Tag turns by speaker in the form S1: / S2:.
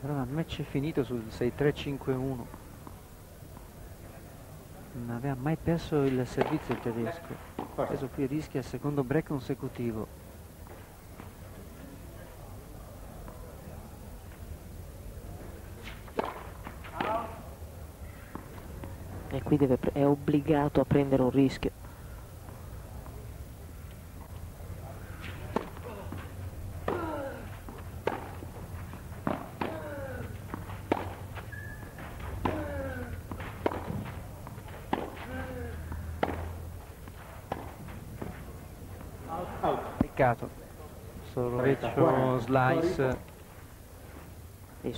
S1: Però il match è finito sul 6-3-5-1. Non aveva mai perso il servizio il tedesco. Adesso qui rischia il secondo break consecutivo.
S2: E qui deve è obbligato a prendere un rischio.
S3: 30,
S1: rovescio
S3: 40,
S1: slice.
S2: E